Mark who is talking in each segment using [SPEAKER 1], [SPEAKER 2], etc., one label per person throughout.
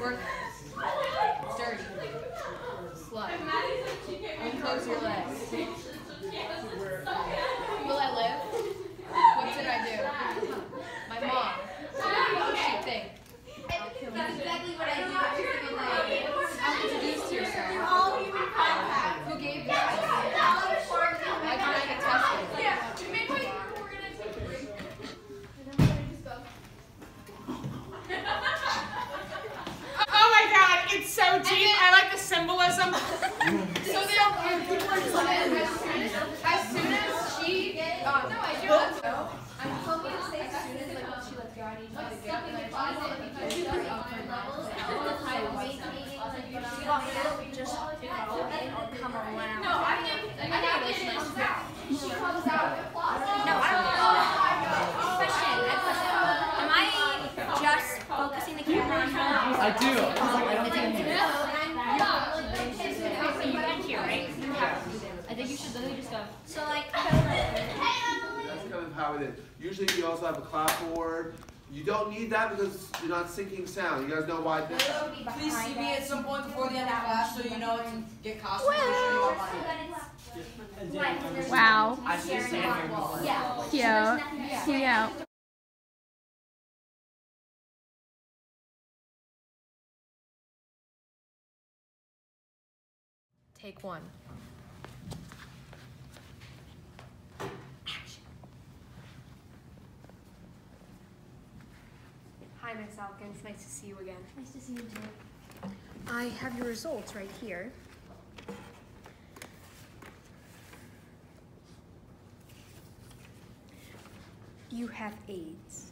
[SPEAKER 1] Work. Dirty. Slut. Unclose your legs. Will I live? What did I do? My mom. What does she think?
[SPEAKER 2] That's exactly what I do.
[SPEAKER 1] How did you do this to yourself? Who gave this to you? Why can't I get tested?
[SPEAKER 3] Oh my god, it's so deep. I like the symbolism.
[SPEAKER 1] So then, as soon as she, um, no, I do.
[SPEAKER 2] I'm told me to say as soon as like when she lets go, I need you to get in the closet and do the upper levels all the time. Maintaining like you don't just go in or come around. No, I think I think it comes out. She comes out. No, I don't know. Question. I have a question. Am I just focusing the camera on her?
[SPEAKER 4] I do.
[SPEAKER 2] I think you should literally just go. So like,
[SPEAKER 4] That's kind of how it is. Usually you also have a clapboard. You don't need that because you're not syncing sound. You guys know why this
[SPEAKER 5] Please see me at some point before the end of class so you know to get costumes and show you all my
[SPEAKER 6] Wow.
[SPEAKER 5] I see standing
[SPEAKER 2] Yeah.
[SPEAKER 6] Cute. Cute.
[SPEAKER 1] Take one. Hi, Miss Alkins. Nice to see you again.
[SPEAKER 2] Nice to see you too.
[SPEAKER 1] I have your results right here. You have AIDS.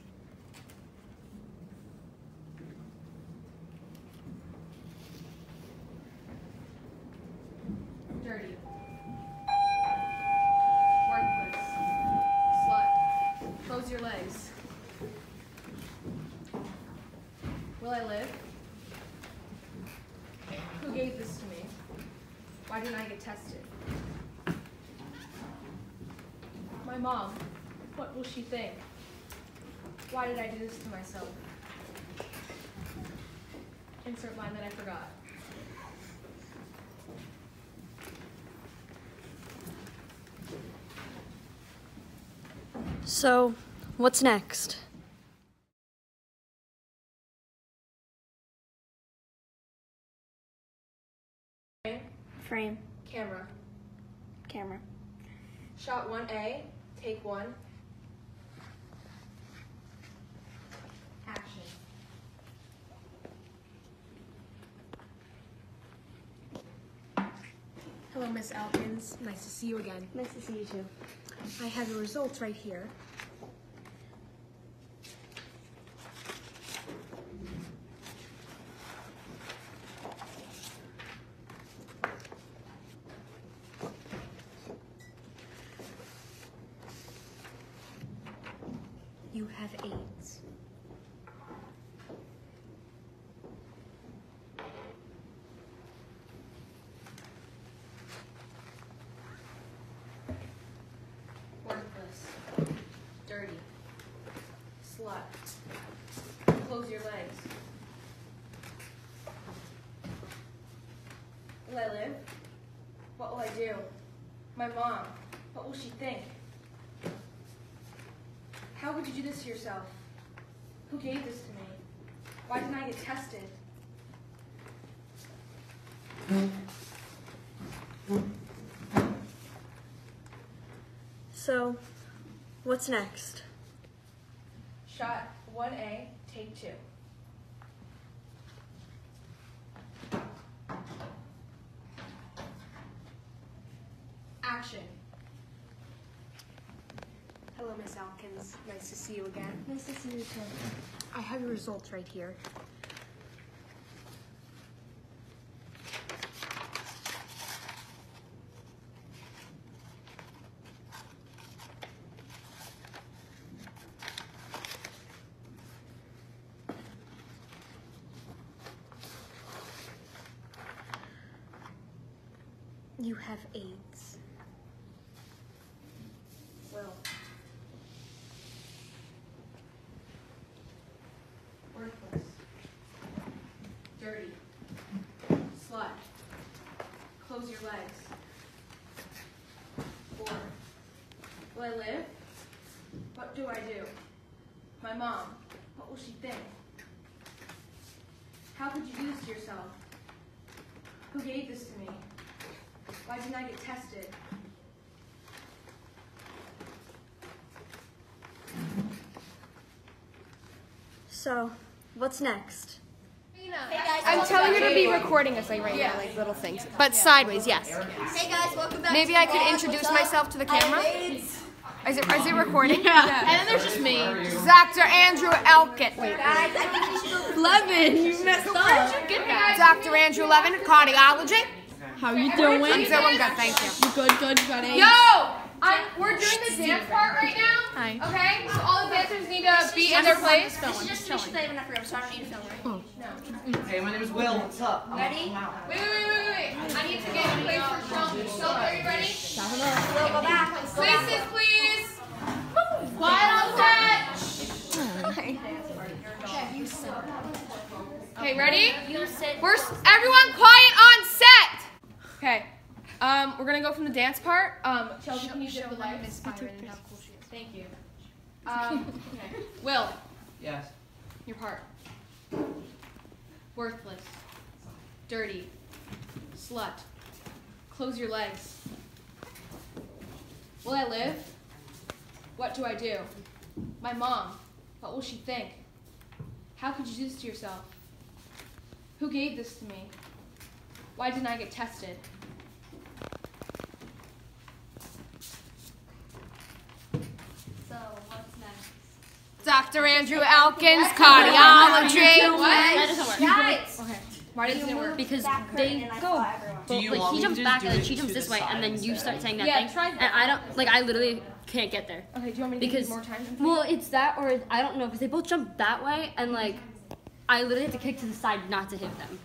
[SPEAKER 1] Dirty. Worthless. Slut. Close your legs. Will I live? Who gave this to me? Why didn't I get tested? My mom. What will she think? Why did I do this to myself? Insert line that I forgot.
[SPEAKER 7] So, what's next?
[SPEAKER 1] Camera. Shot 1A. Take one. Action. Hello, Miss Alkins. Nice to see you again.
[SPEAKER 7] Nice to see you too.
[SPEAKER 1] I have your results right here. You have AIDS. Worthless. Dirty. Slut. Close your legs. Will I live? What will I do? My mom. What will she think? How would you do this to yourself? Who gave this to me? Why didn't I get tested?
[SPEAKER 7] So, what's next?
[SPEAKER 1] Shot 1A, take two. Action. Miss Alkins. Nice to see you again.
[SPEAKER 2] Nice to see you too.
[SPEAKER 1] I have your results right here.
[SPEAKER 7] You have AIDS.
[SPEAKER 2] Will.
[SPEAKER 1] Worthless. Dirty. Slut. Close your legs. Four. Will I live? What do I do? My mom. What will she think? How could you do this to yourself? Who gave this to me? Why didn't I get tested?
[SPEAKER 7] So, what's next?
[SPEAKER 1] I'm telling her to be recording us like right now, like little things. But sideways, yes.
[SPEAKER 2] Hey guys, welcome back.
[SPEAKER 1] Maybe
[SPEAKER 2] to
[SPEAKER 1] I could
[SPEAKER 2] vlog.
[SPEAKER 1] introduce myself to the camera. Is it, is it recording?
[SPEAKER 3] Yeah. And then there's just me.
[SPEAKER 1] Dr. Andrew Elkin. Wait.
[SPEAKER 2] Guys, I think we should go.
[SPEAKER 3] Levin, you messed up.
[SPEAKER 1] Get that. Dr. Andrew Levin, cardiology.
[SPEAKER 3] How you doing?
[SPEAKER 1] I'm doing good, thank you.
[SPEAKER 3] You good, good, got AIDS?
[SPEAKER 1] Yo! I'm, we're doing the dance part right now.
[SPEAKER 3] Hi.
[SPEAKER 1] Okay? So all the dancers need to be in their place.
[SPEAKER 2] This is just me because I have enough room, so I don't need to film, right?
[SPEAKER 6] Hey, my name is Will. What's up? I'm
[SPEAKER 2] Ready?
[SPEAKER 6] I'm.
[SPEAKER 1] Wait, wait, wait, wait, wait. I need to get in place for Trump. So, are you ready?
[SPEAKER 2] We'll go back.
[SPEAKER 1] Places, please. Quiet on set. Okay, ready? We're everyone quiet on set. Okay. Um, we're gonna go from the dance part. Um, Chelsea, can you show the lights? Thank you. Um, okay. Will,
[SPEAKER 6] Yes.
[SPEAKER 1] your part. Worthless. Dirty. Slut. Close your legs. Will I live? What do I do? My mom. What will she think? How could you do this to yourself? Who gave this to me? Why didn't I get tested?
[SPEAKER 2] So, what's next?
[SPEAKER 1] Dr. Andrew Elkins, cardiology.
[SPEAKER 8] That doesn't.
[SPEAKER 2] Guys!
[SPEAKER 1] Okay. Why doesn't it work?
[SPEAKER 8] Because they
[SPEAKER 2] curtain and I
[SPEAKER 8] go.
[SPEAKER 2] saw.
[SPEAKER 6] Do you
[SPEAKER 8] like
[SPEAKER 6] want
[SPEAKER 8] he
[SPEAKER 6] to
[SPEAKER 8] jumps back
[SPEAKER 6] do
[SPEAKER 8] and then she jumps this way, and then you start saying that
[SPEAKER 1] Yeah,
[SPEAKER 8] thing.
[SPEAKER 1] try that.
[SPEAKER 8] And I don't like. I literally can't get there
[SPEAKER 1] Okay, do you want me to
[SPEAKER 8] because
[SPEAKER 1] give you more time?
[SPEAKER 8] well, it's that or I don't know because they both jump that way, and like I literally have to kick to the side not to hit them,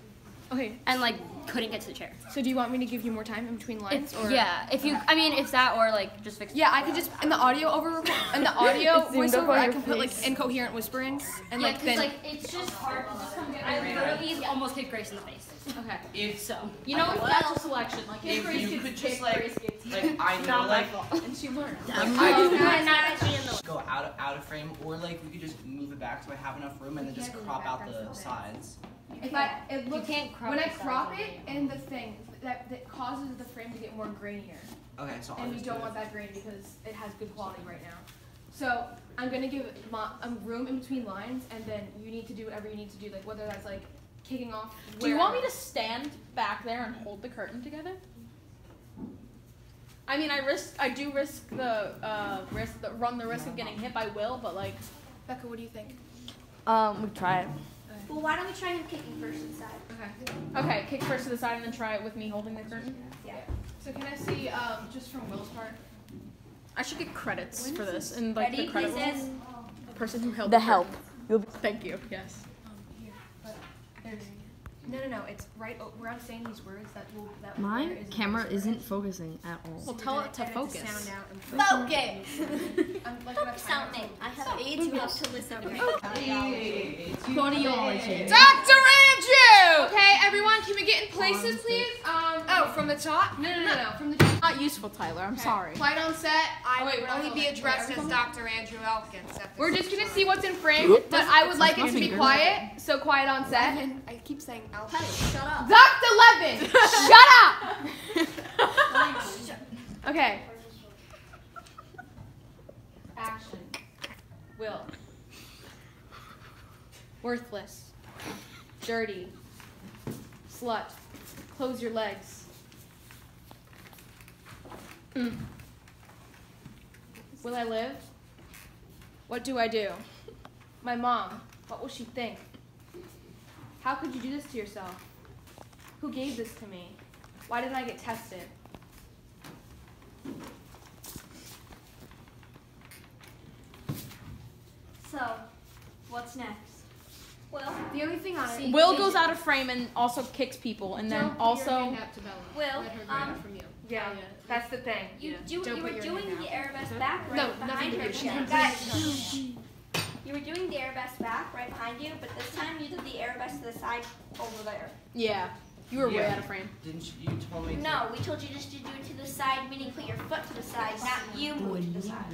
[SPEAKER 1] Okay,
[SPEAKER 8] and like couldn't get to the chair.
[SPEAKER 1] so do you want me to give you more time in between lines?
[SPEAKER 8] If,
[SPEAKER 1] or?
[SPEAKER 8] yeah, if you, I mean, if that or like just fix.
[SPEAKER 1] Yeah, I could just in the audio over in the audio
[SPEAKER 3] It
[SPEAKER 1] voiceover I
[SPEAKER 3] your
[SPEAKER 1] can put like incoherent whisperings and
[SPEAKER 8] Yeah,
[SPEAKER 1] like
[SPEAKER 8] 'cause,
[SPEAKER 1] then
[SPEAKER 8] like it's just hard to just come get. I literally almost hit Grace in the face.
[SPEAKER 1] okay.
[SPEAKER 6] If
[SPEAKER 8] So you know what? That's a selection. Like
[SPEAKER 6] if you could just like like I know
[SPEAKER 8] not
[SPEAKER 6] like.
[SPEAKER 1] And she learned.
[SPEAKER 6] like I
[SPEAKER 8] No,
[SPEAKER 6] could
[SPEAKER 8] not actually in the.
[SPEAKER 6] go out of out of frame or like we could just move it back so I have enough room and then just crop out the sides.
[SPEAKER 1] If I it
[SPEAKER 8] You
[SPEAKER 1] looks
[SPEAKER 8] can't crop
[SPEAKER 1] when I crop it and the thing that that causes the frame to get more grainier.
[SPEAKER 6] Okay, so
[SPEAKER 1] and we don't want that grain because it has good quality right now. So I'm gonna give my, um, room in between lines, and then you need to do whatever you need to do, like whether that's like kicking off.
[SPEAKER 3] Do you want me to stand back there and hold the curtain together? I mean, I risk, I do risk the uh, risk, the, run the risk of getting hit by Will, but like,
[SPEAKER 1] Becca, what do you think?
[SPEAKER 3] um, we try it.
[SPEAKER 2] Well, why don't we try him kicking first inside?
[SPEAKER 1] Okay.
[SPEAKER 3] Okay, kick first to the side and then try it with me holding the curtain. Yeah.
[SPEAKER 1] So can I see um, just from Will's part?
[SPEAKER 3] I should get credits for this and like
[SPEAKER 2] Ready,
[SPEAKER 3] the credit
[SPEAKER 2] places?
[SPEAKER 3] person who held
[SPEAKER 7] The help.
[SPEAKER 3] You'll Thank you. Yes.
[SPEAKER 1] There's no, no, no. It's right. o- Where I'm saying these words that will that
[SPEAKER 9] My
[SPEAKER 1] where is
[SPEAKER 9] camera isn't focusing at all.
[SPEAKER 3] Well, tell it to focus.
[SPEAKER 1] Sound out and
[SPEAKER 2] Focus!
[SPEAKER 1] I'm like when I
[SPEAKER 2] Focus
[SPEAKER 1] time
[SPEAKER 2] on me. I have AIDS who love to listen.
[SPEAKER 9] Cardiology.
[SPEAKER 1] Dr. Andrew! Okay, everyone, can we get in places, please? Um, oh, from the top? No, no, no, no. From the top.
[SPEAKER 3] Not useful, Tyler. I'm sorry.
[SPEAKER 1] Quiet on set. I
[SPEAKER 5] Oh, wait,
[SPEAKER 1] will only be addressed as Dr. Andrew Elkins. We're just gonna see what's in frame, but I would like it to be quiet. So quiet on set.
[SPEAKER 5] I keep saying Elkins.
[SPEAKER 2] Shut up.
[SPEAKER 1] Dr. Levin, shut up. okay. Action. Will. Worthless. Dirty. Slut. Close your legs. Mm. Will I live? What do I do? My mom. What will she think? How could you do this to yourself? Who gave this to me? Why didn't I get tested?
[SPEAKER 7] So, what's next?
[SPEAKER 2] Will,
[SPEAKER 1] The only thing on it.
[SPEAKER 3] Will goes out of frame and also kicks people, and then
[SPEAKER 1] Don't put your
[SPEAKER 3] also
[SPEAKER 1] hand out to Bella.
[SPEAKER 2] Will,
[SPEAKER 1] Let her grab
[SPEAKER 2] um,
[SPEAKER 1] it from you. Yeah, that's the thing.
[SPEAKER 2] You do.
[SPEAKER 1] Don't
[SPEAKER 2] you were doing the arabesque back right
[SPEAKER 1] No,
[SPEAKER 2] behind her. Guys, you were doing the arabesque back right behind you, but this time you did the arabesque to the side over there.
[SPEAKER 3] Yeah. You were way out of frame.
[SPEAKER 6] Didn't you, you told me? to-
[SPEAKER 2] No, we told you just to do it to the side, meaning put your foot to the side, not you move to the side.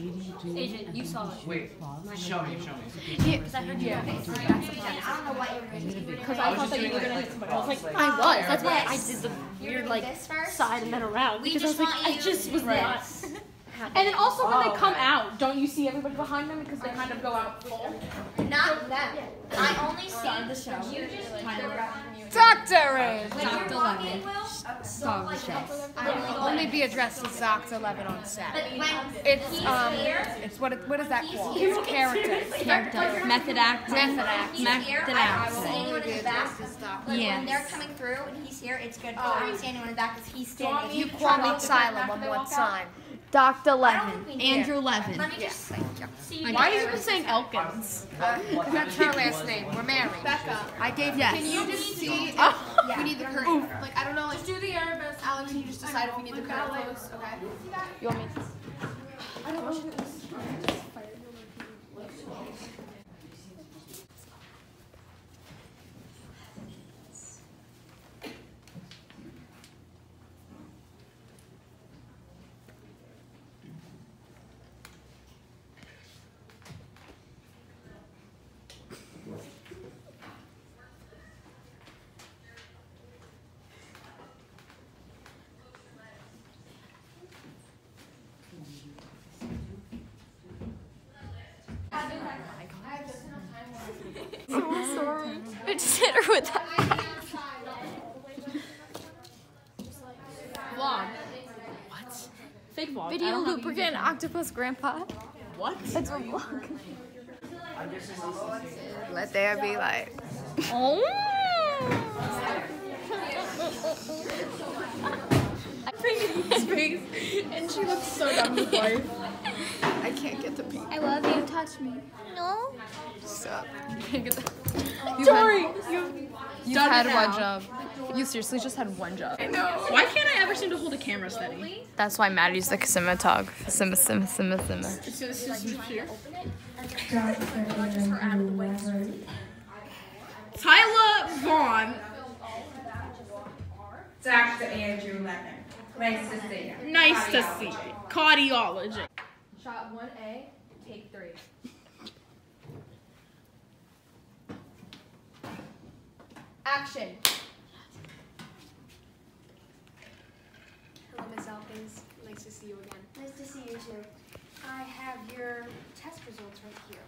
[SPEAKER 8] Agent, you saw it.
[SPEAKER 6] Wait. Show me. Show me.
[SPEAKER 8] Because I heard you.
[SPEAKER 2] I don't know what you were doing.
[SPEAKER 3] Because
[SPEAKER 6] I
[SPEAKER 3] I
[SPEAKER 6] was
[SPEAKER 3] thought that you were gonna hit somebody. I was like,
[SPEAKER 6] like-
[SPEAKER 8] I was. That's why I did the weird like
[SPEAKER 2] this
[SPEAKER 8] side and then around
[SPEAKER 2] We
[SPEAKER 8] because I was
[SPEAKER 2] just
[SPEAKER 8] like, I just was
[SPEAKER 3] Right.
[SPEAKER 8] not.
[SPEAKER 3] and then also when
[SPEAKER 6] Oh,
[SPEAKER 3] they come
[SPEAKER 6] okay.
[SPEAKER 3] out, don't you see everybody behind them because they kind of go out full?
[SPEAKER 2] Not them. I only see you just
[SPEAKER 1] Doctor is.
[SPEAKER 2] when you're walking, Will. Stop show.
[SPEAKER 1] Only be addressed as Doctor Levin on set. It's um, it's what it, what is that called?
[SPEAKER 2] here.
[SPEAKER 1] It's character.
[SPEAKER 8] Character. Method acting.
[SPEAKER 1] Method acting.
[SPEAKER 2] He's here.
[SPEAKER 8] Method acting.
[SPEAKER 2] don't see anyone in the back. Like when they're coming through and he's here, it's good. But I don't see anyone in the back because he's standing.
[SPEAKER 1] You Kwame Asylum on one side.
[SPEAKER 8] Dr.
[SPEAKER 2] I don't think we need
[SPEAKER 8] Andrew
[SPEAKER 2] it.
[SPEAKER 8] Levin.
[SPEAKER 2] Let me just see.
[SPEAKER 3] Why
[SPEAKER 2] guys.
[SPEAKER 3] are you even saying Elkins?
[SPEAKER 1] That's her last name. We're married.
[SPEAKER 3] Becca.
[SPEAKER 1] I gave
[SPEAKER 8] Yes.
[SPEAKER 1] Can you just see if
[SPEAKER 2] Yeah.
[SPEAKER 1] we need the curtain? Like I don't know. Like, just do the arabesque. Alex, can you just decide if we need the curtain closed? Okay.
[SPEAKER 3] You want me?
[SPEAKER 1] I don't know. Is.
[SPEAKER 8] I just hit her with that.
[SPEAKER 3] Vlog. What? Fake vlog.
[SPEAKER 1] Video lubricant octopus grandpa.
[SPEAKER 3] What?
[SPEAKER 1] It's a vlog. Let there be light.
[SPEAKER 8] Oh.
[SPEAKER 3] I think his face, and she looks so dumb with life.
[SPEAKER 1] I can't get the pink.
[SPEAKER 8] I love you. Touch me.
[SPEAKER 1] No. Stop. Can't get the.
[SPEAKER 3] Sorry.
[SPEAKER 1] You've had
[SPEAKER 3] it
[SPEAKER 1] one job. You seriously just had one job. I know.
[SPEAKER 3] Why can't I ever seem to hold a camera steady?
[SPEAKER 1] That's why Maddie's the cinematographer. Sim, sim, sim, sim.
[SPEAKER 3] It's just, it's just here. Tyler Vaughn.
[SPEAKER 5] Dr. Andrew Levin. Nice to see you.
[SPEAKER 3] Nice to see you. Cardiology.
[SPEAKER 1] Shot one A, take three. Action.
[SPEAKER 9] Hello, Ms. Elkins. Nice to see you again.
[SPEAKER 2] Nice to see you too. I have your test results right here.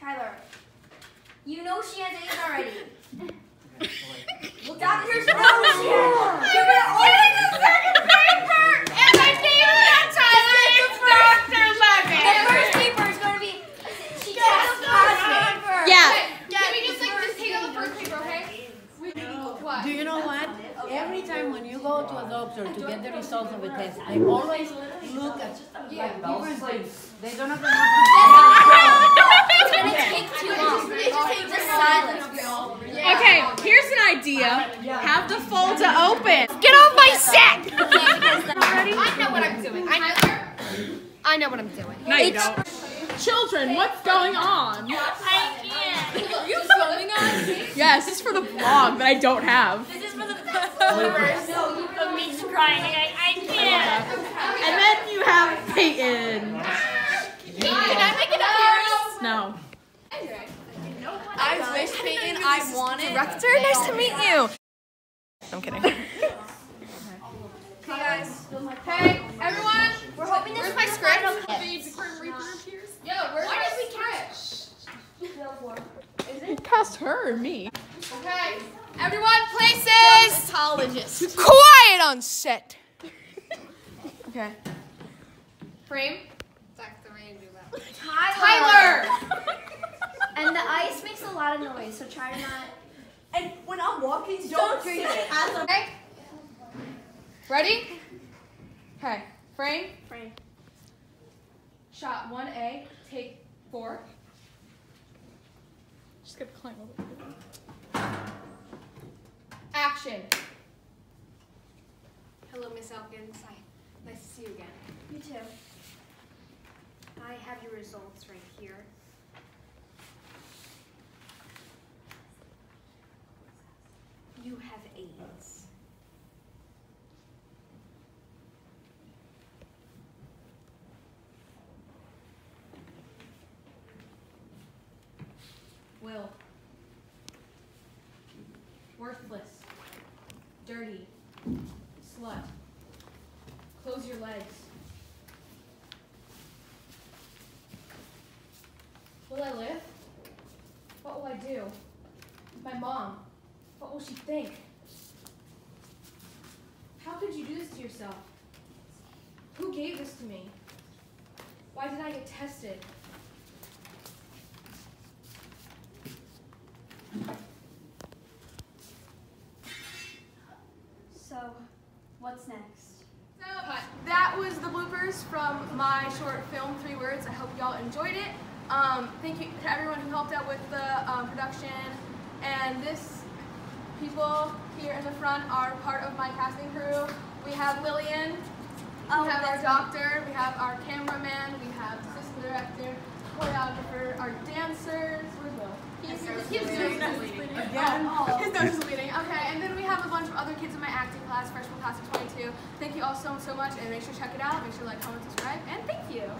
[SPEAKER 2] Tyler, you know she has A's already. Doctors know she has. You're gonna open the second paper, and I gave you that Tyler. It's Doctor Levin. The first paper is going to be. She tested positive.
[SPEAKER 8] Yeah.
[SPEAKER 1] Can we just like just take out the first paper, okay? What?
[SPEAKER 10] Do you know what? Every time when you go to a doctor to get the results of a test, they always look at like different things. They don't have
[SPEAKER 2] gonna take too long. Just silence.
[SPEAKER 3] Okay, here's an idea. Have the folder open.
[SPEAKER 1] Get off my set! I know what I'm doing. I know. I know what I'm doing.
[SPEAKER 3] No, you don't. Children, what's going on?
[SPEAKER 2] I can't.
[SPEAKER 3] Are you filming us? Yes, it's for the vlog that I don't have.
[SPEAKER 2] This is for the purpose of me crying. I, I can't.
[SPEAKER 3] And then you have Peyton.
[SPEAKER 1] Can I make an appearance?
[SPEAKER 3] No.
[SPEAKER 5] I wish Peyton I wanted.
[SPEAKER 1] Director, nice to meet you. I'm kidding.
[SPEAKER 2] Hey guys.
[SPEAKER 1] Hey, everyone.
[SPEAKER 2] We're hoping this
[SPEAKER 1] Where's
[SPEAKER 2] is
[SPEAKER 1] my
[SPEAKER 2] the
[SPEAKER 1] script?
[SPEAKER 2] final
[SPEAKER 1] Yo, where's my script?
[SPEAKER 3] Cast her or me.
[SPEAKER 1] Okay. Everyone, places.
[SPEAKER 3] Dermatologist.
[SPEAKER 1] Quiet on set.
[SPEAKER 3] Okay.
[SPEAKER 1] Frame.
[SPEAKER 2] Tyler.
[SPEAKER 1] Tyler.
[SPEAKER 2] And the ice makes a lot of noise, so try to not.
[SPEAKER 5] And when I'm walking, don't treat it as a.
[SPEAKER 1] Okay. Ready? Okay. Frame.
[SPEAKER 3] Frame.
[SPEAKER 1] Shot one A. Take four.
[SPEAKER 3] Just gonna climb over.
[SPEAKER 1] Action.
[SPEAKER 9] Hello, Miss Elkins. Hi. Nice to see you again.
[SPEAKER 2] You too.
[SPEAKER 9] I have your results right here. You have AIDS.
[SPEAKER 1] Will. Worthless. Dirty. Slut. Close your legs. Will I live? What will I do? My mom. What will she think? How could you do this to yourself? Who gave this to me? Why did I get tested? My short film, Three Words. I hope y'all enjoyed it. Um, thank you to everyone who helped out with the um, production. And this people here in the front are part of my casting crew. We have Lillian,
[SPEAKER 2] Oh,
[SPEAKER 1] we have our doctor, we have our cameraman, we have assistant director, choreographer, our dancers. He's, he's, he's,
[SPEAKER 10] Again?
[SPEAKER 1] Oh, his nose is bleeding. Okay, and then we have a bunch of other kids in my acting class, freshman class of 22. Thank you all so, so much, and make sure to check it out. Make sure to like, comment, subscribe, and thank you.